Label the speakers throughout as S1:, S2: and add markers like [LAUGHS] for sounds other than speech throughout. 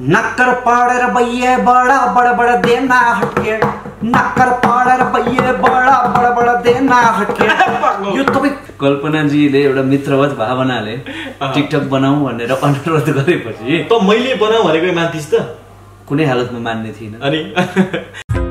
S1: नक्कर पाडेर बैये बडा बडा बडा देना हटके। नक्कर पाडेर बैये बडा बडा बडा देना हटके। [LAUGHS] यो तपाईँ कल्पनाजीले एउटा मित्रवत भावनाले टिकटक बनाऊ भनेर अनुरोध गरेपछि
S2: त मैले बनाऊ भनेको मान्थिस् त।
S1: कुनै हालतमा मान्ने थिइनँ।
S2: अनि? [LAUGHS]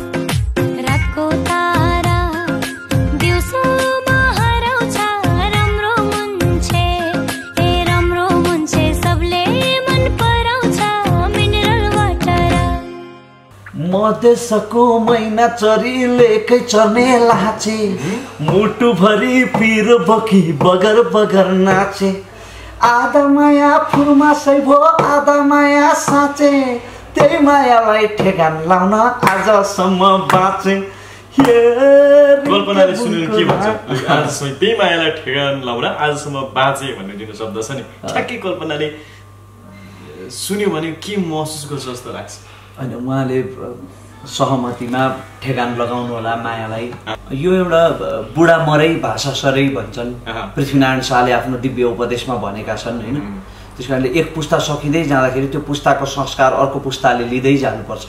S1: मधेसको मैना चरीलेकै चर्ने लाचे मुटुभरि पिरो बोकी बगर बगर नाचे। आधा माया फुर्मा भो आधा माया साँचे। त्यही मायालाई ठेगान लाउन आजसम्म बाँचे।
S2: कल्पनाले सुनेर के भन्छ? आजसम्म त्यही मायालाई ठेगान लाउन आजसम्म बाँचे भन्ने शब्द छ नि। ठ्याक्कै कल्पनाले सुन्यो भने के महसुस गर्छ जस्तो लाग्छ?
S1: अनि उहाँले सहमतिमा ठेगान लगाउनु होला मायालाई। यो एउटा बुढा मरै भाषा सरै भन्छन्। पृथ्वीनारायण शाहले आफ्नो दिव्य उपदेशमा भनेका छन् होइन? त्यस कारणले एक पुस्ता सकिँदै जाँदाखेरि त्यो पुस्ताको संस्कार अर्को पुस्ताले लिँदै जानुपर्छ।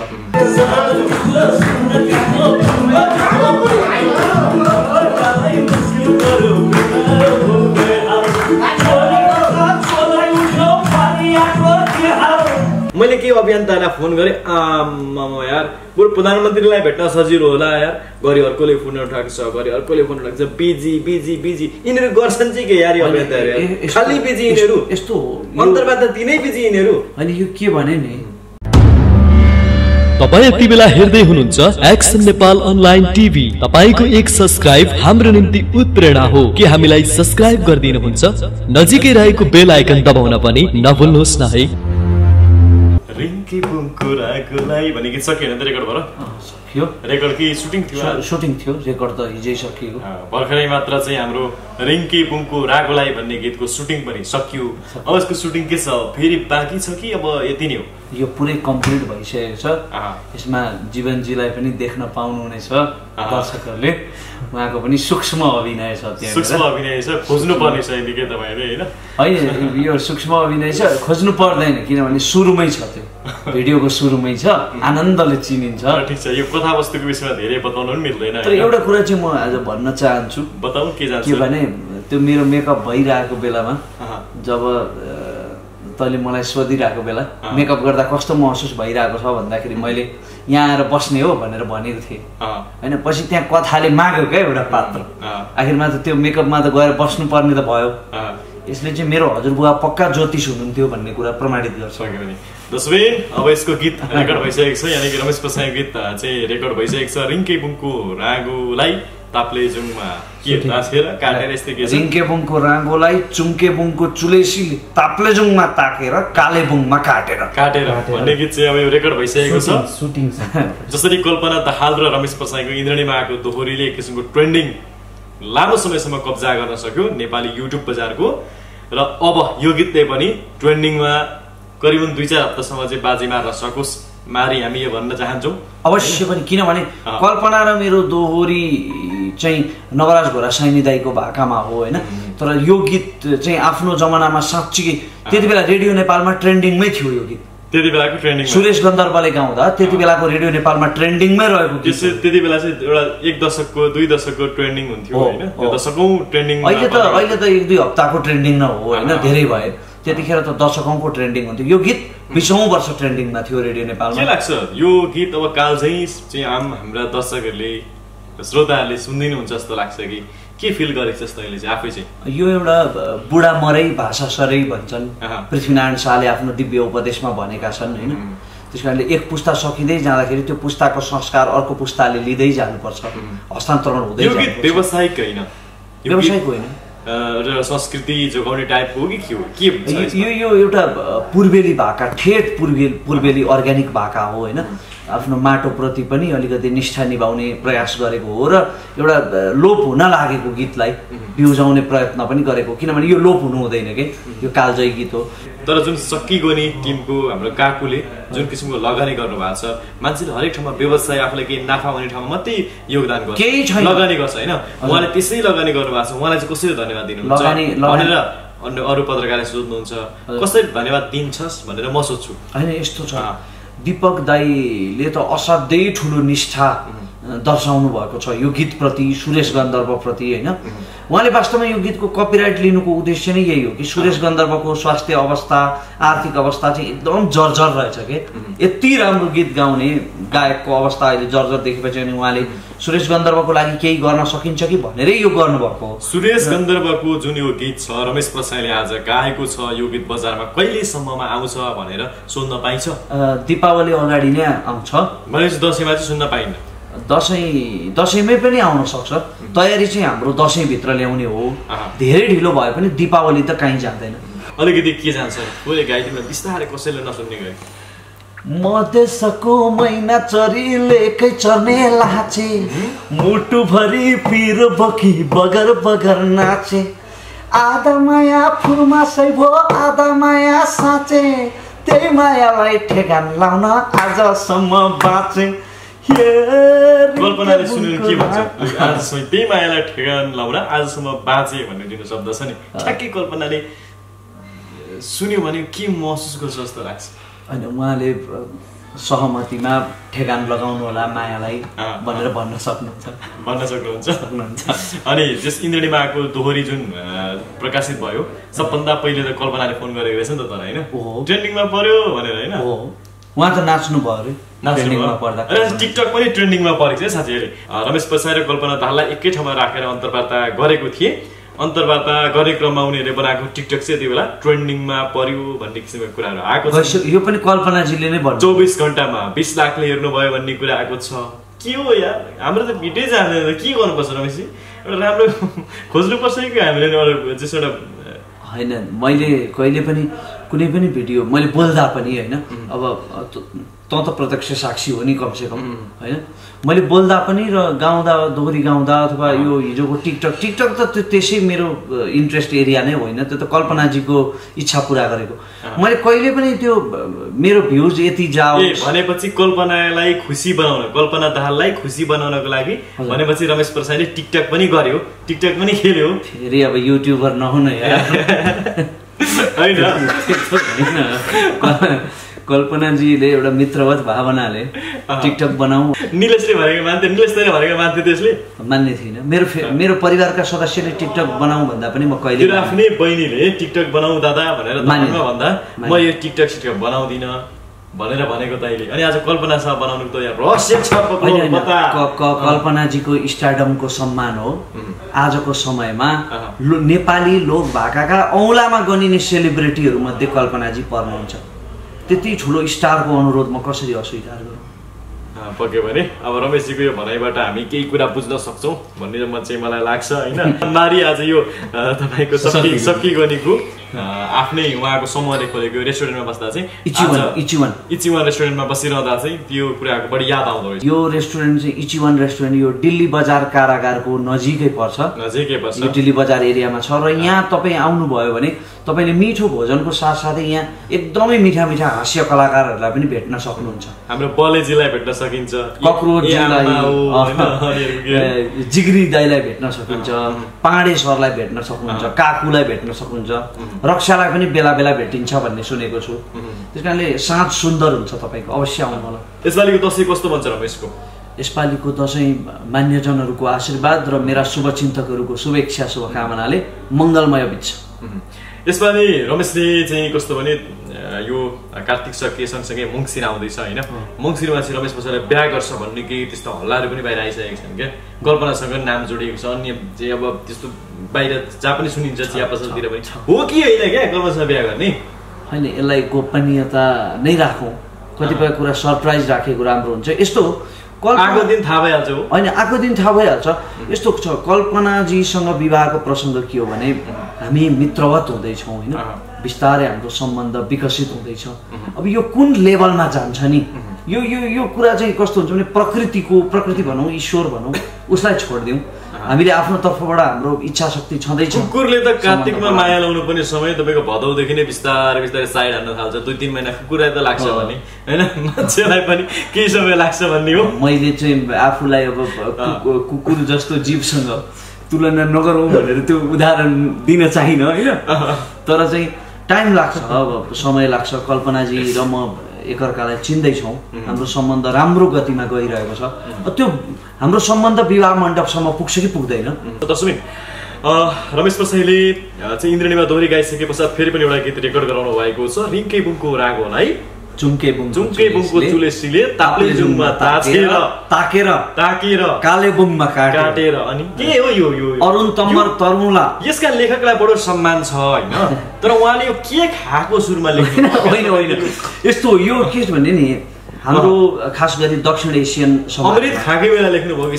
S2: मैले के अभियन्तालाई फोन गरेँ आम्मामा यार बरु प्रधानमन्त्रीलाई भेट्न सजिलो होला यार। घरि अर्कोले फोन उठाएको छ घरि अर्कोले फोन उठाएको छ। Busy busy busy. यिनीहरू गर्छन् चाहिँ के यार यो अभियन्ताहरू खालि बिजी यिनीहरू।
S1: यस्तो-
S2: अन्तर्वार्ता दिनै बिजी यिनीहरू।
S1: अनि यो के भने नि?
S3: तपाईँ यति बेला हेर्दै हुनुहुन्छ एक्सन नेपाल अनलाइन टिभी। तपाईँको एक सब्सक्राइब हाम्रो निम्ति उत्प्रेरणा हो। के हामीलाई सब्सक्राइब गरिदिनुहुन्छ? नजिकै रहेको बेल आइकन दबाउन पनि नभुल्नुहोस् न है।
S2: रागोलाई भन्ने गीत सकिएन त रेकर्ड भएर
S1: सकियो।
S2: रेकर्ड कि सुटिङ थियो?
S1: सुटिङ थियो रेकर्ड त हिजै सकियो।
S2: भर्खरै मात्र चाहिँ हाम्रो रिङ्की बुङको रागोलाई भन्ने गीतको सुटिङ पनि सकियो। अब यसको सुटिङ के छ? फेरि बाँकी छ कि अब यति नै हो?
S1: यो पुरै कम्प्लिट भइसकेको छ। यसमा जीवनजीलाई पनि देख्न पाउनुहुनेछ। दर्शकहरूले। उहाँको पनि सूक्ष्म अभिनय छ
S2: सूक्ष्म
S1: त्यहाँ
S2: अभिनय छ? खोज्नु पर्ने छ यतिकै तपाईँहरूले होइन?
S1: होइन यो सूक्ष्म अभिनय छ खोज्नु पर्दैन किनभने सुरुमै छ त्यो। [LAUGHS] भिडियोको सुरुमै छ आनन्दले चिनिन्छ।
S2: ठिक छ यो कथावस्तुको विषयमा धेरै बताउनु पनि मिल्दैन
S1: तर? एउटा कुरा चाहिँ म आज भन्न चाहन्छु।
S2: बताउनु के जान्छ
S1: के भने त्यो मेरो मेकअप भइरहेको बेलामा जब तैँले मलाई सोधिरहेको बेला। मेकअप गर्दा कस्तो महसुस भइरहेको छ भन्दाखेरि मैले यहाँ आएर बस्ने हो भनेर भनेको थिएँ। होइन पछि त्यहाँ कथाले माग्यो क्या एउटा पात्र। आखिरमा त त्यो मेकअपमा त गएर बस्नुपर्ने त भयो। यसले चाहिँ मेरो हजुरबुवा पक्का ज्योतिष हुनुहुन्थ्यो भन्ने कुरा प्रमाणित गर्छ।
S2: दसबिन अब यसको गीत रेकर्ड भइसकेको छ यानि कि रमेश प्रसाईको गीत चाहिँ रेकर्ड भइसकेको छ। रिङ्के बुङको रागोलाई ताप्ले जुङमा के तासेर काटेर यस्तै के छ।
S1: रिङ्के बुङको राङ्गोलाई चुम्के बुङको चुलेसीले ताप्लेजुङमा ताकेर कालेबुङमा काटेर।
S2: काटेर भन्ने गीत चाहिँ अब यो रेकर्ड भइसकेको छ।
S4: सुटिङ छ।
S2: जसरी कल्पना दाहाल र रमेश प्रसाईको इन्द्रणीमा आएको दोहोरीले एक किसिमको ट्रेन्डिङ लामो समयसम्म कब्जा गर्न सक्यो नेपाली युट्युब बजारको। र अब यो गीतले पनि ट्रेन्डिङमा करिबन दुई चार हप्तासम्म चाहिँ बाजी मार्न सकोस् मारी हामी यो भन्न चाहन्छौँ।
S1: अवश्य पनि किनभने। कल्पना र मेरो दोहोरी चाहिँ नवराज घोरा सैनी दाईको भाकामा हो होइन? तर यो गीत चाहिँ आफ्नो जमानामा साँच्चीकै त्यति बेला रेडियो नेपालमा ट्रेन्डिङमै थियो यो गीत।
S2: त्यति बेलाको ट्रेन्डिङ
S1: सुरेश गन्धर्वले गाउँदा त्यति बेलाको रेडियो नेपालमा ट्रेन्डिङमै रहेको
S2: त्यसै त्यति बेला चाहिँ एउटा एक दशकको दुई दशकको ट्रेन्डिङ हुन्थ्यो होइन। दशकौँ ट्रेन्डिङ
S1: अहिले त अहिले त एक दुई हप्ताको ट्रेन्डिङ न हो होइन। धेरै भयो। त्यतिखेर त दशकौँको ट्रेन्डिङ हुन्थ्यो। यो गीत बिसौँ वर्ष ट्रेन्डिङमा थियो रेडियो
S2: के
S1: नेपालमा
S2: लाग्छ? यो गीत अब कालझै चाहिँ आम हाम्रा दर्शकहरूले श्रोताहरूले सुनिदिनुहुन्छ जस्तो लाग्छ कि के फिल गरेको छ अहिले चाहिँ? आफै चाहिँ।
S1: यो एउटा बुढा मरै भाषा सरै भन्छन्। पृथ्वीनारायण शाहले आफ्नो दिव्य उपदेशमा भनेका छन् होइन? त्यस कारणले एक पुस्ता सकिँदै जाँदाखेरि त्यो पुस्ताको संस्कार अर्को पुस्ताले लिँदै जानुपर्छ। हस्तान्तरण हुँदै।
S2: व्यावसायिक होइन।
S1: व्यावसायिक होइन।
S2: र संस्कृति जोगाउने टाइपको हो कि के हो के
S1: यो? यो एउटा पूर्वेली भाका ठेट पूर्वे पूर्वेली अर्ग्यानिक भाका हो होइन आफ्नो माटोप्रति पनि अलिकति निष्ठा निभाउने प्रयास गरेको हो र एउटा लोप हुन लागेको गीतलाई बिउजाउने प्रयत्न पनि गरेको। किनभने यो लोप हुनु हुँदैन कि? यो कालजयी गीत हो।
S2: तर जुन सकिगो नि टिमको हाम्रो काकुले जुन किसिमको लगानी गर्नु भएको छ मान्छेले हरेक ठाउँमा व्यवसाय आफूलाई केही नाफा हुने ठाउँमा मात्रै योगदान गर्छ।
S1: केही छैन।
S2: लगानी गर्छ होइन? उहाँले त्यसै लगानी गर्नु भएको छ। उहाँलाई चाहिँ कसरी धन्यवाद दिनुहुन्छ? भनेर अन्य अरू पत्रकारले सोध्नुहुन्छ। कसरी धन्यवाद दिन्छस् भनेर म सोध्छु।
S1: होइन यस्तो छ। दिपक दाईले त असाध्यै ठुलो निष्ठा दर्शाउनु भएको छ। यो गीतप्रति सुरेश गन्धर्वप्रति होइन? उहाँले वास्तवमा यो गीतको कपिराइट लिनुको उद्देश्य नै यही हो कि सुरेश गन्धर्वको स्वास्थ्य अवस्था आर्थिक अवस्था चाहिँ एकदम जर्जर रहेछ कि। यति राम्रो गीत गाउने गायकको अवस्था अहिले जर्जर देखेपछि अनि उहाँले सुरेश गन्धर्वको लागि केही गर्न सकिन्छ कि भनेरै यो गर्नुभएको हो।
S2: सुरेश गन्धर्वको जुन यो गीत छ रमेश प्रसाईले आज गाएको छ यो गीत बजारमा कहिलेसम्ममा आउँछ भनेर सोध्न पाइन्छ?
S1: दिपावली अगाडि नै आउँछ।
S2: भनेपछि दसैँमा चाहिँ सुन्न पाइन्न।
S1: दसैँ दसैँमै पनि आउन सक्छ। तयारी चाहिँ हाम्रो दसैँभित्र ल्याउने हो। धेरै ढिलो भए पनि दिपावली त कहीँ जाँदैन
S2: अलिकति के जान्छ? गाइदिनु बिस्तारै कसैले नसुन्ने गरी।
S1: मधेसको मैना चरीलेकै चर्ने लाचे मुटुभरि पिरो बोकी बगर बगर नाचे। आधा माया फुर्मा भो आधा माया साँचे। त्यही मायालाई ठेगान लाउन आजसम्म बाँचे।
S2: कल्पनाले सुनेर के भन्छ आजसम्म त्यही मायालाई ठेगान लाउन आजसम्म बाँचे भन्ने जुन शब्द छ नि ठ्याक्कै कल्पनाले सुन्यो भने के महसुस गर्छ जस्तो लाग्छ
S1: अनि उहाँले सहमतिमा ठेगान लगाउनु होला मायालाई भनेर भन्न सक्नुहुन्छ
S2: भन्न सक्नुहुन्छ
S1: सक्नुहुन्छ
S2: अनि त्यस इन्द्रणीमाको दोहोरी जुन प्रकाशित भयो सबभन्दा पहिले त कल्पनाले फोन गरेको रहेछ नि त तर होइन। ट्रेन्डिङमा पर्यो भनेर होइन
S1: उहाँ त नाच्नु भयो अरे। पर्दा
S2: टिकटक पनि ट्रेन्डिङमा परेको छ साथीहरूले। रमेश प्रसाई र कल्पना दाहाललाई एकै ठाउँमा राखेर अन्तर्वार्ता गरेको थिए। अन्तर्वार्ता गर्ने क्रममा उनीहरूले बनाएको टिकटक चाहिँ यति बेला ट्रेन्डिङमा पर्यो भन्ने किसिमको कुराहरू आएको छ।
S1: यो पनि कल्पनाजीले नै भन्नु
S2: चौबिस घन्टामा बिस लाखले हेर्नुभयो भन्ने कुरा आएको छ। के हो यार? हाम्रो त भिडियो जाँदैन के गर्नुपर्छ रमेशजी? एउटा राम्रो [LAUGHS] खोज्नुपर्छ कि हामीले? जस्तो एउटा
S1: होइन मैले कहिले पनि कुनै पनि भिडियो मैले बोल्दा पनि होइन अब त- तँ प्रत्यक्ष साक्षी हो नि कमसेकम होइन? मैले बोल्दा पनि र गाउँदा दोहोरी गाउँदा अथवा यो हिजोको टिकटक टिकटक त त्यो त्यसै मेरो इन्ट्रेस्ट एरिया नै होइन त्यो त कल्पनाजीको इच्छा पुरा गरेको। मैले कहिले पनि त्यो मेरो भ्युज यति
S2: ए
S1: जाओस्
S2: भनेपछि कल्पनालाई खुसी बनाउन कल्पना दाहाललाई खुसी बनाउनको लागि भनेपछि रमेश प्रसाईले टिकटक पनि गर्यो टिकटक पनि खेल्यो।
S1: फेरि अब युट्युबर नहुन [LAUGHS]
S2: होइन।
S1: त्यस्तो होइन। कल्पनाजीले एउटा मित्रवत भावनाले टिकटक बनाऊ।
S2: निलेशले भनेको मान्थ्यो निलेशले भनेको मान्थ्यो त्यसले?
S1: मान्ने थिइनँ। मेरो मेरो परिवारका सदस्यले टिकटक बनाऊ भन्दा पनि म कहिले
S2: आफ्नै बहिनीले टिकटक बनाऊ दादा भनेर भन्दा म। यो टिकटक सिटक बनाउँदिनँ। भनेर भनेको तैँले। अनि आज कल्पनासँग बनाउनुको त यहाँ रहस्य छ
S1: कल्पनाजीको स्टारडमको सम्मान हो। आजको समयमा। लो- नेपाली लोक भाकाका औँलामा गनिने सेलिब्रेटीहरू मध्ये कल्पनाजी पर्नुहुन्छ। त्यति ठुलो स्टारको अनुरोध म कसरी अस्वीकार गरौँ?
S2: पक्यो भने। अब रमेशजीको यो भनाइबाट हामी केही कुरा बुझ्न सक्छौँ भन्ने चाहिँ मलाई लाग्छ होइन? [LAUGHS] मारी आज यो तपाईँको सब्की सब्की गनीको। अँ, आफ्नै उहाँको समूहले खोलेको रेस्टुरेन्टमा बस्दा चाहिँ
S1: इचिवन इचिवन।
S2: इचिवन रेस्टुरेन्टमा बसिरहँदा चाहिँ त्यो कुराको बढी याद आउँदो रहेछ।
S1: यो रेस्टुरेन्ट चाहिँ इचिवन रेस्टुरेन्ट यो दिल्ली बजार कारागारको नजिकै पर्छ।
S2: नजिकै पर्छ।
S1: यो दिल्ली बजार एरियामा छ र यहाँ तपाईँ आउनुभयो भने तपाईँले मिठो भोजनको साथसाथै यहाँ एकदमै मिठा मिठा हास्य कलाकारहरूलाई पनि भेट्न सक्नुहुन्छ।
S2: हाम्रो बलेजीलाई भेट्न सकिन्छ।
S1: जिग्री दाईलाई भेट्न सकिन्छ पाँडे सरलाई भेट्न सक्नुहुन्छ काकुलाई भेट्न सक्नुहुन्छ रक्षालाई पनि बेला बेला भेटिन्छ भन्ने सुनेको छु। त्यस कारणले साँझ सुन्दर हुन्छ तपाईँको अवश्य आउनु होला।
S2: यसपालिको दसैँ कस्तो भन्छ रमेशको
S1: यसपालिको दसैँ मान्यजनहरूको आशीर्वाद र मेरा शुभचिन्तकहरूको शुभेच्छा शुभकामनाले मङ्गलमय बित्छ।
S2: यसपालि रमेशले चाहिँ कस्तो भने यो कार्तिक सके सँगसँगै मङ्सिर आउँदैछ होइन? मङ्सिरमा चाहिँ रमेश बसाले बिहा गर्छ भन्ने केही त्यस्तो हल्लाहरू पनि बाहिर आइसकेको छन् क्या? कल्पनासँग नाम जोडिएको छ अन्य चाहिँ अब त्यस्तो बाहिर जहाँ पनि सुनिन्छ चिया पसलतिर पनि। हो कि होइन क्या? कल्पनासँग बिहा गर्ने?
S1: होइन यसलाई गोपनीयता नै राखौँ। कतिपय कुरा सरप्राइज राखेको राम्रो हुन्छ। यस्तो
S2: आएको दिन थाहा भइहाल्छ
S1: होइन आएको दिन थाहा भइहाल्छ। यस्तो छ कल्पनाजीसँग विवाहको प्रसङ्ग के हो भने हामी मित्रवत हुँदैछौँ होइन। बिस्तारै हाम्रो सम्बन्ध विकसित हुँदैछ। अब यो कुन लेभलमा जान्छ नि? यो यो यो कुरा चाहिँ कस्तो हुन्छ भने प्रकृतिको प्रकृति भनौँ ईश्वर भनौँ उसलाई छोडिदिउँ। हामीले आफ्नो तर्फबाट हाम्रो इच्छा शक्ति छँदैछ।
S2: कुकुरले त कार्तिकमा माया लाउनु पर्ने समय तपाईँको भदौदेखि नै बिस्तारै बिस्तारै साइड हान्न थाल्छ। दुई तिन महिना कुकुरलाई त लाग्छ। भने होइन? मान्छेलाई पनि केही समय लाग्छ भन्ने हो।
S1: मैले चाहिँ आफूलाई अब कुकुर जस्तो जीवसँग तुलना नगरौँ भनेर त्यो उदाहरण दिन चाहिन होइन? तर चाहिँ टाइम लाग्छ अब समय लाग्छ। कल्पनाजी र म एकअर्कालाई चिन्दैछौँ। हाम्रो सम्बन्ध राम्रो गतिमा गइरहेको छ। त्यो हाम्रो सम्बन्ध विवाह मण्डपसम्म पुग्छ कि पुग्दैन?
S2: दर्शक रमेश प्रसाईले चाहिँ इन्द्रणीमा दोहोरी गाइसके पश्चात फेरि पनि एउटा गीत रेकर्ड गराउनु भएको छ। रिङ्के बुङको राग होला है।
S1: चुम्के बुङ
S2: जुङ्के बुङको चुलेसीले ताप्ले जुङमा ताछेर
S1: ताकेर
S2: ताकेर
S1: काले बुङमा काटेर।
S2: अनि के हो यो यो?
S1: अरुण तम्मर तर्मुला
S2: यसका लेखकलाई बडो सम्मान छ होइन? तर उहाँले यो के खाएको सुरुमा लेख्नु [LAUGHS]
S1: होइन होइन। यस्तो यो के छ भने नि हाम्रो खास गरी दक्षिण एसियन समाज
S2: अमृत खाएकै बेला लेख्नु भयो कि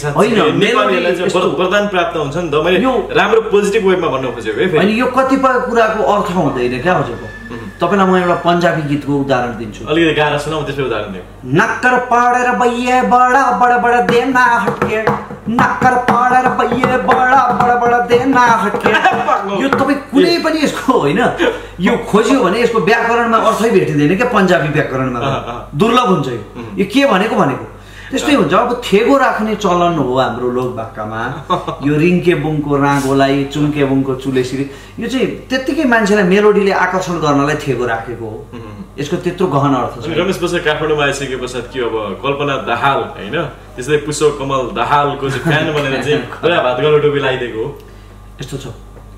S2: वरदान प्राप्त हुन्छ नि त। मैले
S1: यो-
S2: राम्रो पोजिटिभ वेमा भन्नु खोजेको है
S1: अनि यो कतिपय कुराको अर्थ हुँदैन क्या हजुरको। तपाईँलाई म एउटा पन्जाबी गीतको उदाहरण दिन्छु।
S2: अलिकति गाह्रो सुनाउ त्यसले उदाहरण दियो
S1: नक्कर पाडेर बैये बडा बडा बडा देना हटके। नक्कर पाडेर बैये बडा बडा बडा देना हटके यो तपाईँ कुनै पनि यसको होइन यो खोज्यो भने यसको व्याकरणमा अर्थै भेटिँदैन क्या पन्जाबी व्याकरणमा। दुर्लभ हुन्छ यो के भनेको भनेको त्यस्तै हुन्छ। अब थेगो राख्ने चलन हो हाम्रो लोकभाकामा यो रिङ्के बुङको रागोलाई चुम्के बुङको चुलेसिरी यो चाहिँ त्यत्तिकै मान्छेलाई मेलोडीले आकर्षण गर्नलाई थेगो राखेको हो। यसको त्यत्रो गहन अर्थ छ।
S2: रमेश बसाइ काठमाडौँमा आइसके पश्चात के अब कल्पना दाहाल होइन? त्यस्तै पुष्प कमल दाहालको चाहिँ फ्यान भनेर चाहिँ पुरा भात गलो टोपी लगाइदिएको हो।
S1: यस्तो छ।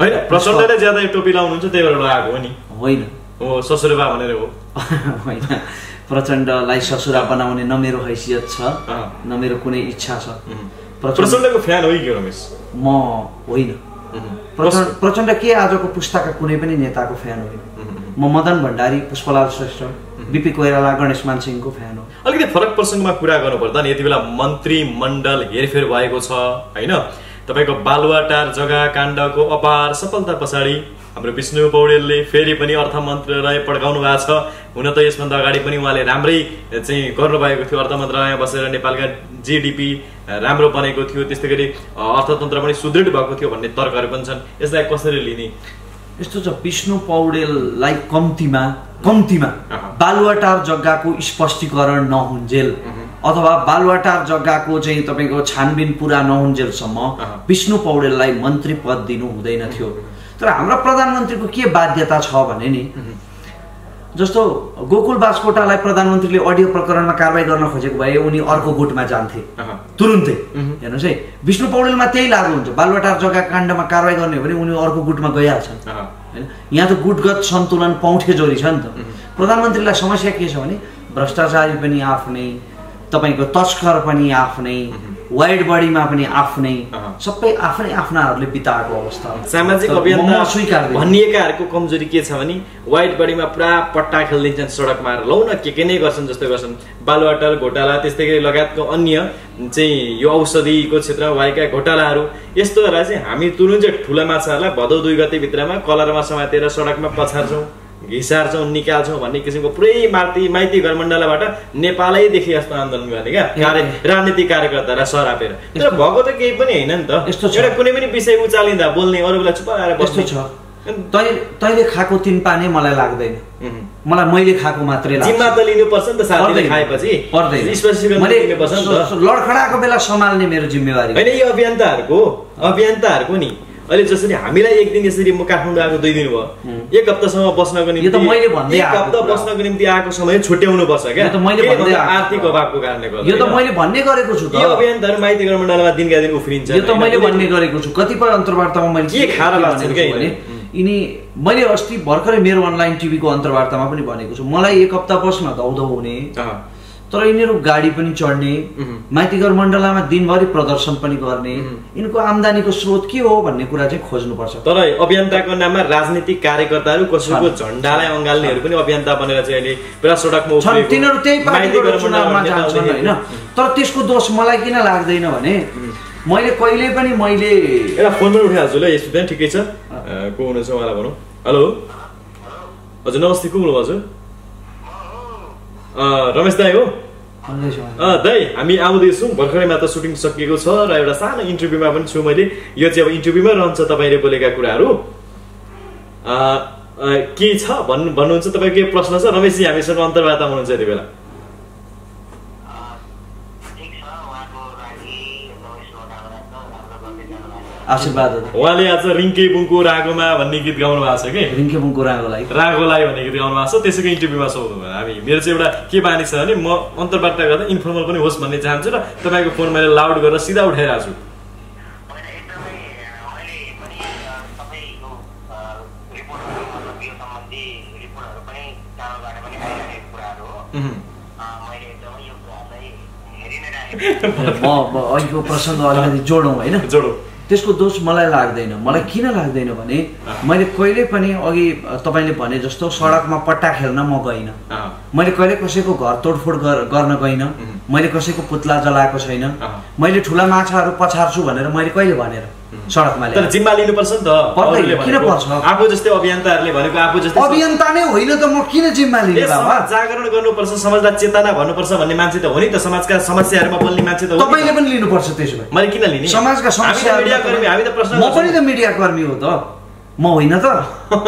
S2: होइन? प्रचण्डले ज्यादा टोपी लाउनुहुन्छ त्यही भएर लगाएको हो नि।
S1: होइन।
S2: हो ससुरेबा भनेर हो। [LAUGHS]
S1: होइन। प्रचण्डलाई ससुरा बनाउने न मेरो हैसियत छ। न मेरो कुनै इच्छा छ। प्रचण्ड
S2: प्रचण्डको फ्यान हो कि रमेश?
S1: म होइन. प्रचण्ड प्रचण्ड के आजको पुस्ताका कुनै पनि नेताको फ्यान होइन म मदन भण्डारी पुष्पलाल श्रेष्ठ बिपी कोइराला गणेश मानसिंहको फ्यान हो।
S2: अलिकति फरक प्रसङ्गमा कुरा गर्नुपर्दा नि यति बेला मन्त्री मण्डल हेरफेर भएको छ होइन? तपाईँको बालुवाटार जग्गा काण्डको अपार सफलता पछाडि हाम्रो विष्णु पौडेलले फेरि पनि अर्थ मन्त्रालय पड्काउनु भएको छ। हुन त यसभन्दा अगाडि पनि उहाँले राम्रै चाहिँ गर्नुभएको थियो। अर्थ मन्त्रालयमा बसेर नेपालका जिडिपी राम्रो बनेको थियो। त्यस्तै गरी अर्थतन्त्र पनि सुदृढ भएको थियो भन्ने तर्कहरू पनि छन्। यसलाई कसरी लिने?
S1: यस्तो छ विष्णु पौडेललाई कम्तीमा कम्तीमा। बालुवाटार जग्गाको स्पष्टीकरण नहुन्जेल। अथवा बालुवाटार जग्गाको चाहिँ तपाईँको छानबिन पुरा नहुन्जेलसम्म। विष्णु पौडेललाई मन्त्री पद दिनु हुँदैन थियो। तर हाम्रा प्रधानमन्त्रीको के बाध्यता छ भने नि जस्तो गोकुल बास्कोटालाई प्रधानमन्त्रीले अडियो प्रकरणमा कारवाही गर्न खोजेको भए उनी अर्को गुटमा जान्थे। तुरुन्तै। हेर्नुहोस् है विष्णु पौडेलमा त्यही लागु हुन्छ बालुवाटार जग्गा काण्डमा कारवाही गर्ने हो भने उनी अर्को गुटमा गइहाल्छन्। होइन? यहाँ त गुटगत सन्तुलन पौठे जोरी छ नि त। प्रधानमन्त्रीलाई समस्या के छ भने भ्रष्टाचारी पनि आफ्नै तपाईँको तस्कर पनि आफ्नै वाइड बडीमा पनि आफ्नै। सबै आफ्नै आफ्नाहरूले बिताएको अवस्था।
S2: सामाजिक अभियन्ता
S1: म स्वीकार्दैन
S2: भनिएकाहरूको कमजोरी के छ भने वाइट बडीमा पुरा पट्टा खेलिदिन्छन् सडकमा लौ न के के नै गर्छन् जस्तो गर्छन्। बालुवाटार घोटाला त्यस्तै गरी लगायतको अन्य चाहिँ यो औषधिको क्षेत्रमा भएका घोटालाहरू। यस्तो बेला चाहिँ हामी तुरुन्त ठुला माछाहरूलाई भदौ दुई गते भित्रमा कलरमा समातेर सडकमा पछार्छौँ। घिसार्छौँ निकाल्छौँ भन्ने किसिमको पुरै माइती माइती घरमण्डलबाट नेपालैदेखि यस्तो आन्दोलन गर्ने क्या? कार्य राजनीतिक कार्यकर्तालाई सरापेर तर भएको त केही पनि होइन नि त।
S1: यस्तो छ।
S2: एउटा कुनै पनि विषय उचालिँदा बोल्ने अरू बेला चुप आएर
S1: यस्तो छ। तै तैँले खाएको तिन पाने मलाई लाग्दैन. मलाई मैले खाएको मात्रै
S2: जिम्मा त लिनुपर्छ नि त साथीले। खाएपछि।
S1: पर्दैन। मैले बेला सम्हाल्ने मेरो जिम्मेवारी।
S2: होइन यो अभियन्ताहरूको अभियन्ताहरूको नि। अहिले जसरी हामीलाई एक दिन यसरी म काठमाडौँ आएको दुई दिन भयो। एक हप्तासम्म बस्नको निम्ति
S1: यो त मैले भन्दै
S2: एक हप्ता। बस्नको निम्ति आएको समय छुट्याउनु पर्छ क्या। आर्थिक। अभावको कारणले गर्दा
S1: यो त? मैले भन्ने गरेको छु
S2: यो
S1: त
S2: अभियन्ताहरू माइती मण्डलमा दिनका दिन उफ्रिन्छ।
S1: यो त मैले भन्ने गरेको छु। कतिपय अन्तर्वार्तामा मैले
S2: के खाएर लाग्छ
S1: भने? यिनी मैले अस्ति भर्खरै मेरो अनलाइन टिभीको अन्तर्वार्तामा पनि भनेको छु। मलाई एक हप्ता बस्न धौधौ हुने। तर यिनीहरू गाडी पनि चढ्ने। माइतीघर मण्डलामा दिनभरि प्रदर्शन पनि गर्ने यिनको आम्दानीको स्रोत के हो भन्ने कुरा चाहिँ खोज्नुपर्छ।
S2: तर अभियन्ताको नाममा राजनीतिक कार्यकर्ताहरू कसैको। झन्डालाई अँगाल्नेहरू पनि अभियन्ता बनेर चाहिँ अहिले पुरा सडकमा
S1: छन्।
S2: उफ्रिएको
S1: तिनीहरू त्यही पार्टीबाट चुनावमा जान्छन् होइन। तर त्यसको दोष मलाई किन लाग्दैन भने मैले कहिले पनि मैले
S2: एउटा ल पनि ठिकै छ। को हुनुहुन्छ उहाँलाई भनौँ। हेलो। हजुर नमस्ते को बोल्नु हजुर? अँ, रमेश दाई हो? दाई हामी आउँदैछौँ भर्खरै मात्र सुटिङ सकिएको छ र एउटा सानो इन्टरभ्यूमा पनि छु मैले। यो चाहिँ अब इन्टरभ्यूमा रहन्छ तपाईँले बोलेका कुराहरू। के छ? भन्नु भन्नुहुन्छ? तपाईँको के प्रश्न छ? रमेशजी हामीसँग अन्तर्वार्ता हुनुहुन्छ यति बेला।
S1: आशीर्वादहरू।
S2: उहाँले आज रिङ्के बुङको रागोमा भन्ने गीत गाउनु भएको छ कि?
S1: रिङ्केबुङको रागोलाई।
S2: रागोलाई भन्ने गीत गाउनु भएको छ। त्यसैको इन्टरभ्यूमा सोध्नु भयो। हामी मेरो चाहिँ एउटा के बानी छ भने म अन्तर्वार्ता गर्दा इन्फर्मल पनि होस् भन्ने चाहन्छु र तपाईँको फोन मैले लाउड गरेर सिधा उठाइरहेको छु।
S1: अहिलेको [LAUGHS] प्रसङ्ग अलिकति जोडौँ होइन?
S2: जोडो।
S1: त्यसको दोष मलाई लाग्दैन। मलाई किन लाग्दैन भने मैले कहिले पनि अघि तपाईँले भने जस्तो सडकमा पट्टा खेल्न म गइनँ। मैले कहिले कसैको घर तोडफोड गर- गर्न गइनँ। मैले कसैको पुतला जलाएको छैन। मैले ठुला माछाहरू पछार्छु भनेर मैले कहिले भनेर? सडकमा
S2: तर जिम्मा लिनुपर्छ नि त।
S1: किन पर्छ?
S2: आफू जस्तै अभियन्ताहरूले भनेको आफू जस्तै
S1: अभियन्ता नै होइन त म किन जिम्मा लिने
S2: जागरण गर्नुपर्छ समाजलाई चेतना भन्नुपर्छ भन्ने मान्छे त हो नि त। समाजका समस्याहरूमा बोल्ने मान्छे त हो।
S1: तपाईँले पनि लिनुपर्छ त्यसो भए।
S2: मैले किन लिने?
S1: समाजका
S2: कर्मी हामी त प्रश्न
S1: म पनि त
S2: गर्छौँ।
S1: मिडिया कर्मी हो त। म होइन त।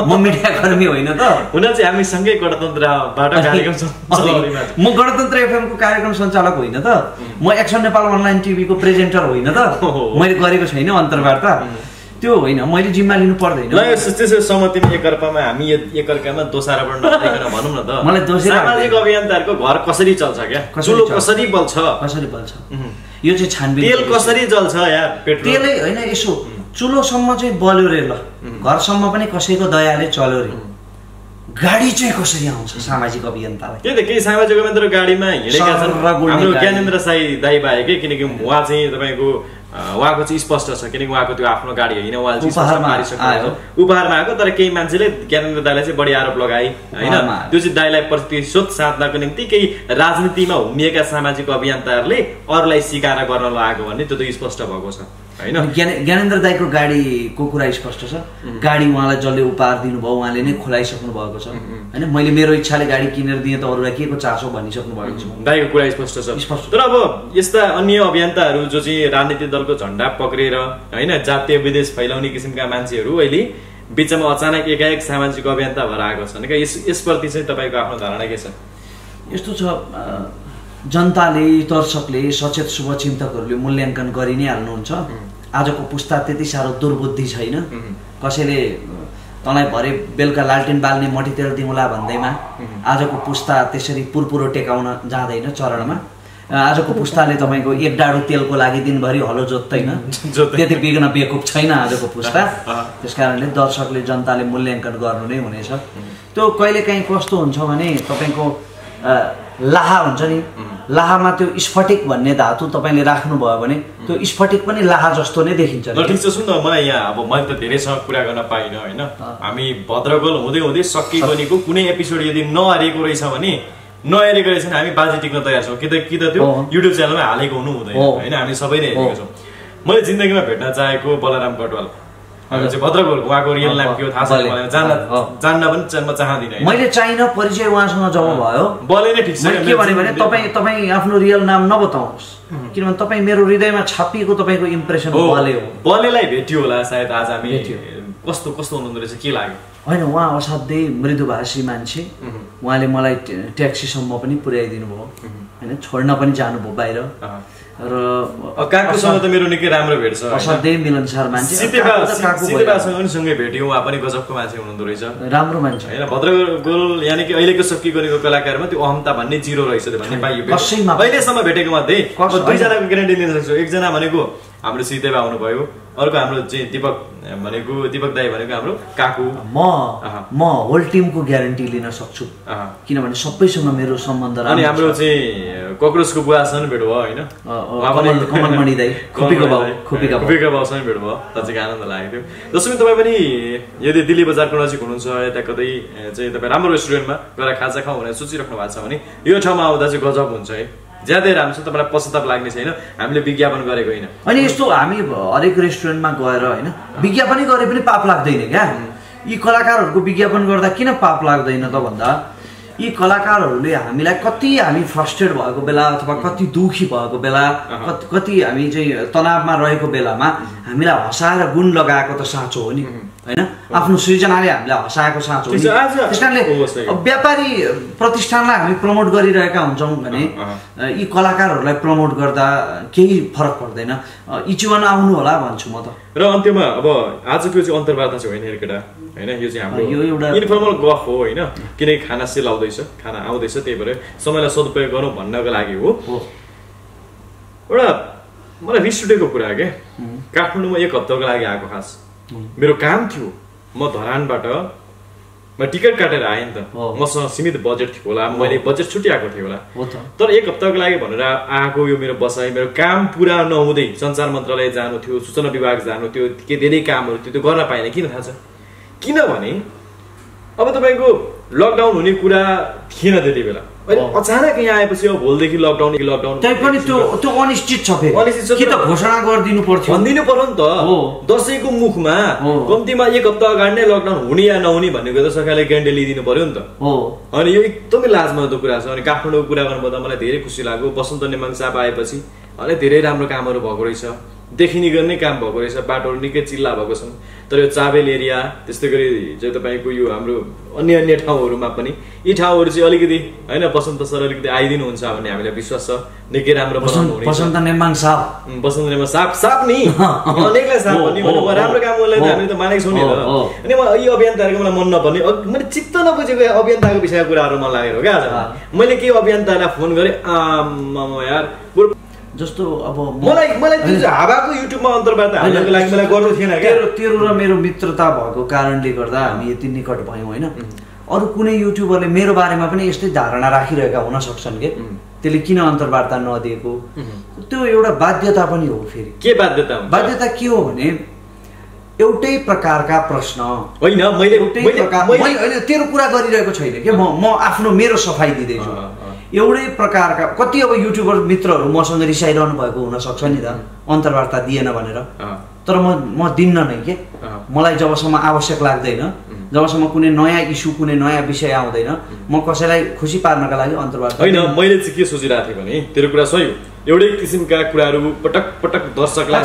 S1: म मिडिया कर्मी होइन त।
S2: हुन चाहिँ हामी सँगै गणतन्त्रबाट कार्यक्रम
S1: म गणतन्त्र एफएमको कार्यक्रम सञ्चालक होइन त। म एक्सन नेपाल अनलाइन टिभीको प्रेजेन्टर होइन त। मैले गरेको छैन अन्तर्वार्ता। त्यो होइन मैले जिम्मा लिनु पर्दैन।
S2: त्यसो सहमतिमा एकअर्कामा हामी एक- एकअर्कामा दोषारोपण [LAUGHS] नगरिकन भनौँ न त।
S1: मलाई दोषै
S2: सामाजिक। अभियन्ताहरूको घर कसरी चल्छ क्या? चुलो? कसरी बल्छ?
S1: कसरी बल्छ। यो चाहिँ छानबिन
S2: तेल कसरी जल्छ यार पेट्रोल?
S1: तेलै होइन यसो चुलोसम्म चाहिँ बल्यो रे ल। घरसम्म पनि कसैको दयाले चल्यो रे। गाडी चाहिँ कसरी आउँछ सामाजिक अभियन्तालाई?
S2: त्यही त केही सामाजिक अभियन्त्र गाडीमा हिँडेका छन्। हाम्रो। ज्ञानेन्द्र साई दाई बाहेकै किनकि उहाँ चाहिँ तपाईँको उहाँको चाहिँ स्पष्ट छ किनकि उहाँको त्यो आफ्नो गाडी होइन उहाँले
S1: उपहारमा
S2: आएको तर केही मान्छेले ज्ञानेन्द्र दाईलाई चाहिँ बढी आरोप लगाए होइन। त्यो चाहिँ दाईलाई प्रतिशोध साध्नको निम्ति केही राजनीतिमा हुमिएका सामाजिक अभियन्ताहरूले अरूलाई सिकाएर गर्न लगाएको भन्ने त्यो त स्पष्ट भएको छ होइन?
S1: ज्ञाने ज्ञानेन्द्र दाईको गाडीको कुरा स्पष्ट छ? गाडी उहाँलाई जसले उपहार दिनुभयो उहाँले नै खोलाइसक्नु भएको छ। होइन मैले मेरो इच्छाले गाडी किनेर दिएँ त अरूलाई के को चासो भनिसक्नु भएको छ?
S2: दाईको कुरा स्पष्ट छ।
S1: स्पष्ट।
S2: तर अब यस्ता अन्य अभियन्ताहरू जो चाहिँ राजनीतिक दलको झन्डा पक्रेर होइन जातीय विदेश फैलाउने किसिमका मान्छेहरू अहिले बिचमा अचानक एकाएक सामाजिक अभियन्ता भएर आएको छन्। क्या यस यसप्रति चाहिँ तपाईँको आफ्नो धारणा के छ?
S1: यस्तो छ जनताले दर्शकले सचेत शुभचिन्तकहरूले मूल्याङ्कन गरि नै हाल्नुहुन्छ। आजको पुस्ता त्यति साह्रो दुर्बुद्धि छैन। कसैले तँलाई भरे बेलुका लालटिन बाल्ने मट्टीतेल दिउँला भन्दैमा आजको पुस्ता त्यसरी पुरपुरो टेकाउन जाँदैन चरणमा। आजको पुस्ताले तपाईँको एक डाडु तेलको लागि दिनभरि हलो जोत्दैन। [LAUGHS] त्यति बिग्न बेकुप छैन आजको पुस्ता। [LAUGHS] त्यस कारणले दर्शकले जनताले मूल्याङ्कन गर्नु नै हुनेछ। त्यो कहिलेकाहीँ कस्तो हुन्छ भने तपाईँको लाहा हुन्छ नि। लाहामा त्यो स्फटिक भन्ने धातु तपाईँले राख्नुभयो भने त्यो स्फटिक पनि लाहा जस्तो नै देखिन्छ
S2: ठिक छ मलाई यहाँ अब मैले त धेरैसँग कुरा गर्न पाइनँ होइन। हामी भद्रगोल हुँदै हुँदै सकिगनीको कुनै एपिसोड यदि नहारेको रहेछ भने नहेरेको रहेछ भने हामी बाजी टिक्न तयार छौँ कि त कि त त्यो। युट्युब च्यानलमा हालेको हुनु हुँदैन। होइन हामी सबै नै
S1: हो।
S2: हेरेको छौँ मैले जिन्दगीमा भेट्न चाहेको बलराम कटवाल चाहिँ उहाँको रियल नाम के हो थाहा छैन। मलाई जान्न। जान्न पनि म चाहदिनँ।
S1: मैले चाहिन परिचय उहाँसँग जब भयो
S2: बले नै ठिक छ
S1: के भने भने तपाईँ तपाईँ आफ्नो रियल नाम नबताउनुहोस् किनभने तपाईँ मेरो हृदयमा छापिएको तपाईँको इम्प्रेसन
S2: हो
S1: बले हो
S2: बलेलाई भेटियो होला सायद आज हामी। कस्तो कस्तो हुनुहुँदो रहेछ के लाग्यो
S1: होइन उहाँ असाध्यै मृदुभाषी मान्छे। उहाँले मलाई ट्या- ट्याक्सीसम्म पनि पुर्याइदिनु भयो। होइन छोड्न पनि जानुभयो बाहिर। र
S2: काकुसँग त मेरो निकै राम्रो भेट छ?
S1: असाध्यै मिलनसार मान्छे।
S2: सँगै भेट्यौँ उहाँ पनि गजबको मान्छे हुनुहुँदो रहेछ।
S1: राम्रो मान्छे।
S2: होइन भद्रगोल यानि कि अहिलेको सक्की गरेको कलाकारमा त्यो अहमता भन्ने जिरो रहेछ भन्ने पाइयो। अहिलेसम्म भेटेको मध्ये दुईजनाको ग्यारेन्टी लिन सक्छु। एकजना भनेको हाम्रो सितेबा आउनुभयो अर्को हाम्रो चाहिँ दिपक भनेको दिपक दाई भनेको हाम्रो काकु।
S1: म। म होल टिमको ग्यारेन्टी लिन सक्छु। किनभने सबैसँग मेरो सम्बन्ध
S2: अनि हाम्रो। चाहिँ कक्रोचको बुवासँग भेट भयो होइन?
S1: कमलमणि दाई, [LAUGHS] खुपीको
S2: भेट भयो। साँच्चै आनन्द लागेको थियो। जसो पनि तपाईँ पनि यदि दिल्ली बजारको नजिक हुनुहुन्छ यता कतै चाहिँ तपाईँ राम्रो रेस्टुरेन्टमा गएर खाजा खाउँ भनेर सोचिराख्नु भएको छ भने यो ठाउँमा आउँदा चाहिँ गजब हुन्छ है। ज्यादै राम्रो छ तपाईँलाई पश्चाताप लाग्ने छैन हामीले विज्ञापन गरेको होइन?
S1: अनि यस्तो हामी हरेक रेस्टुरेन्टमा गएर होइन विज्ञापनै गरे पनि पाप लाग्दैन क्या। यी कलाकारहरूको विज्ञापन गर्दा किन पाप लाग्दैन त भन्दा यी कलाकारहरूले हामीलाई कति हामी फ्रस्ट्रेट भएको बेला अथवा कति दुखी भएको बेला कति कति हामी चाहिँ तनावमा रहेको बेलामा हामीलाई हँसाएर गुण लगाएको त साँचो हो नि होइन? आफ्नो सृजनाले हामीलाई हँसाएको साँचो हो नि। त्यस कारणले व्यापारी प्रतिष्ठानलाई हामी प्रमोट गरिरहेका हुन्छौँ भने यी कलाकारहरूलाई प्रमोट गर्दा केही फरक पर्दैन। इचुवान आउनु होला भन्छु म त।
S2: र अन्त्यमा अब आजको यो चाहिँ अन्तर्वार्ता चाहिँ होइन केटा होइन? यो चाहिँ हाम्रो
S1: यो एउटा-
S2: इन्फर्मल गफ हो होइन? किनकि खाना सेल आउँदैछ खाना आउँदैछ त्यही भएर समयलाई सदुपयोग गरौँ भन्नको लागि हो। एउटा मलाई रिस उठेको कुरा के? काठमाडौँमा एक हप्ताको लागि आएको खास। मेरो काम थियो। म धरानबाट म टिकट काटेर आएँ नि त। मसँग सीमित बजेट थियो होला। मैले बजेट छुट्याएको थिएँ होला। तर एक हप्ताको लागि भनेर आएको यो मेरो बसाइ मेरो काम पुरा नहुँदै सञ्चार मन्त्रालय जानु थियो सूचना विभाग जानु थियो के धेरै कामहरू थियो त्यो गर्न पाइनँ। किन थाहा छ? किनभने अब तपाईँको लकडाउन हुने कुरा थिएन त्यति बेला। अचानक यहाँ आएपछि अब भोलिदेखि लकडाउन लकडाउन
S1: पनि त्यो त्यो अनिश्चित छ फेरि
S2: अनिश्चित छ
S1: कि त घोषणा गरिदिनु पर्थ्यो
S2: भनिदिनु पर्यो नि। त दसैँको मुखमा। कम्तीमा एक हप्ता अगाडि नै लकडाउन हुने या नहुने भन्ने कुरा त सरकारले ग्यारेन्टी लिइदिनु पर्यो नि त अनि यो एकदमै लाजमहत्व कुरा छ अनि काठमाडौँको कुरा गर्नुपर्दा मलाई धेरै खुसी लाग्यो बसन्त नेमाङ साप आएपछि अनि धेरै राम्रो कामहरू भएको रहेछ देखिने गर्ने काम भएको रहेछ बाटोहरू निकै चिल्ला भएको छन् तर यो चाबेल एरिया त्यस्तै गरी चाहिँ तपाईँको यो हाम्रो अन्य अन्य ठाउँहरूमा पनि यी ठाउँहरू चाहिँ अलिकति होइन बसन्त सर अलिकति आइदिनुहुन्छ भन्ने हामीलाई विश्वास छ। निकै राम्रो
S1: बसन्त नेमाङ
S2: उम्, बसन्त नेमा साप साप नि। [LAUGHS] अनेकलाई साप भन्ने राम्रो काम
S1: हो,
S2: हामीले त मानेको छौँ नि त। अनि म यी अभियन्ताहरूको मलाई मन नपर्ने मैले चित्त नबुझेको अभियन्ताको विषयको कुराहरू मन लागेर हो क्या। मैले के अभियन्तालाई फोन गरेँ आम्मामा यार
S1: जस्तो अब
S2: मलाई मलाई त्यो चाहिँ हावाको युट्युबमा अन्तर्वार्ता हाल्नको लागि मलाई गर्नु थिएन
S1: तेरो तेरो र मेरो मित्रता भएको कारणले गर्दा हामी यति निकट भयौँ होइन? अरू कुनै युट्युबरले मेरो बारेमा पनि यस्तै धारणा राखिरहेका हुन सक्छन् के? त्यसले किन अन्तर्वार्ता नदिएको? त्यो एउटा बाध्यता पनि हो फेरि।
S2: के बाध्यता
S1: बाध्यता के हो भने एउटै प्रकारका प्रश्न।
S2: होइन मैले
S1: तेरो कुरा गरिरहेको छैन कि? म म आफ्नो मेरो सफाइ दिँदैछु। एउटै प्रकारका कति अब युट्युबर मित्रहरू मसँग रिसाइरहनु भएको हुनसक्छ नि त अन्तर्वार्ता दिएन भनेर। तर म म दिन्न नै के। मलाई जबसम्म आवश्यक लाग्दैन जबसम्म कुनै नयाँ इस्यु कुनै नयाँ विषय आउँदैन म कसैलाई खुसी पार्नका लागि अन्तर्वार्ता
S2: होइन। मैले चाहिँ के सोचिरहेको थिएँ भने तेरो कुरा सही हो एउटै किसिमका कुराहरू पटक पटक दर्शकलाई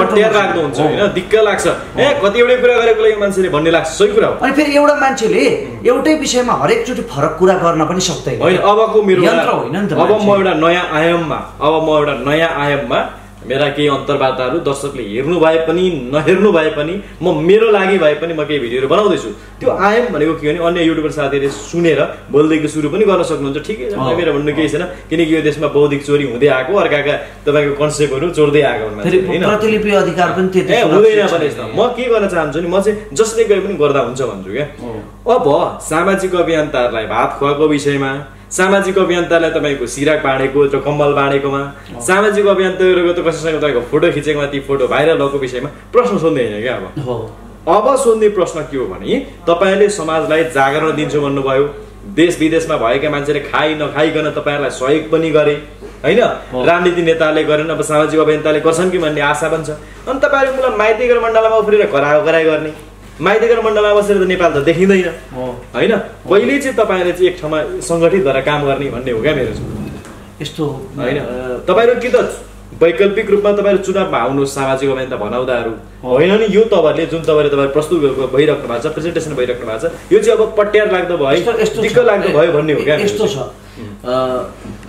S2: पट्याएर। होइन दिक्क लाग्छ। ए कति एउटै कुरा गरेको लागि मान्छेले भन्ने लाग्छ सही कुरा हो।
S1: अनि फेरि एउटा मान्छेले एउटै विषयमा हरेकचोटि फरक कुरा गर्न पनि सक्दैन।
S2: होइन अबको मेरो अब म। एउटा नयाँ आयाममा अब म एउटा नयाँ आयाममा मेरा केही अन्तर्वार्ताहरू दर्शकले हेर्नु भए पनि नहेर्नु भए पनि म मेरो लागि भए पनि म केही भिडियोहरू बनाउँदैछु। त्यो आयाम भनेको के भने अन्य युट्युबर साथीहरूले सुनेर बोल्दैको सुरु पनि गर्न सक्नुहुन्छ। ठिकै छ। मेरो भन्नु केही छैन। किनकि यो देशमा बौद्धिक चोरी हुँदै आएको अर्काका तपाईँको कन्सेप्टहरू चोर्दै आएको हुँदैन। भने म के गर्न चाहन्छु नि म चाहिँ जसले गए पनि गर्दा हुन्छ भन्छु क्या। अब सामाजिक अभियन्ताहरूलाई भात खुवाएको विषयमा सामाजिक अभियन्तालाई तपाईँको सिराक बाँडेको र कम्बल बाँडेकोमा सामाजिक अभियन्ताहरूको त कसैसँग तपाईँको फोटो खिचेकोमा ती फोटो भाइरल भएको विषयमा प्रश्न सोध्दैन क्या अब। अब सोध्ने प्रश्न के हो भने तपाईँले समाजलाई जागरण दिन्छु भन्नुभयो देश विदेशमा भएका मान्छेले खाइ नखाइकन तपाईँहरूलाई सहयोग पनि गरे होइन? राजनीति नेताले गरेन अब सामाजिक अभियन्ताले गर्छन् कि भन्ने आशा पनि छ। अनि तपाईँहरू मलाई माइतीगर मण्डलमा उफ्रेर कराई गर्ने। माइतीगर मण्डलमा बसेर त नेपाल त देखिँदैन। होइन? कहिले चाहिँ तपाईँले चाहिँ एक ठाउँमा सङ्गठित भएर काम गर्ने भन्ने हो क्या मेरो
S1: यस्तो
S2: होइन? तपाईँहरू कि त वैकल्पिक रूपमा तपाईँहरू चुनावमा आउनुहोस् सामाजिक अभियन्ता भनाउँदाहरू होइन नि यो तपाईँहरूले जुन तपाईँले तपाईँ प्रस्तुत भइराख्नु भएको छ प्रेजेन्टेसन भइराख्नु भएको छ यो चाहिँ अब पट्यार लाग्दो भयो
S1: यस्तो
S2: दिक्क। लाग्दो भयो भन्ने हो क्या
S1: यस्तो छ।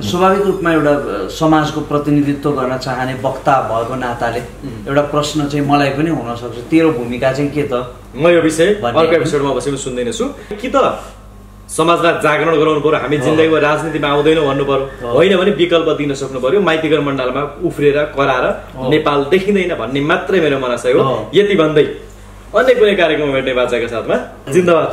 S1: स्वाभाविक रूपमा एउटा समाजको प्रतिनिधित्व गर्न चाहने वक्ता भएको नाताले एउटा प्रश्न चाहिँ मलाई पनि हुनसक्छ तेरो भूमिका चाहिँ के त
S2: म यो विषय अर्को एपिसोडमा बसेर सुन्दैनछु कि त समाजलाई जागरण गराउनु पर्यो हामी जिन्दगीमा राजनीतिमा आउँदैनौँ भन्नु पर्यो होइन भने विकल्प दिन सक्नु पर्यो माइतीगर मण्डलमा उफ्रेर कराएर। नेपाल देखिँदैन भन्ने मात्रै मेरो मनासय हो। यति भन्दै अन्य कुनै कार्यक्रम भेट्ने बाचाका साथमा जिन्दाबाद